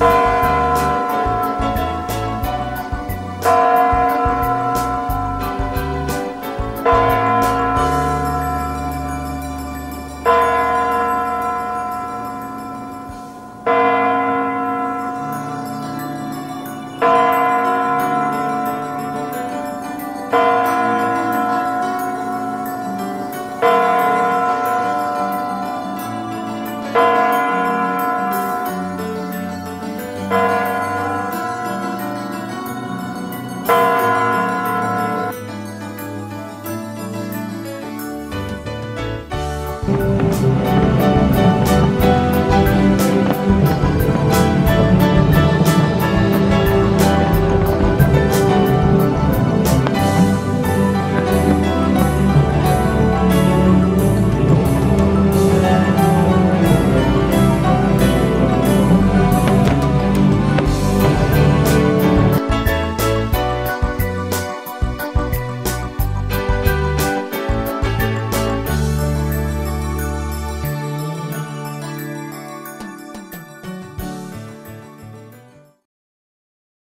Bye.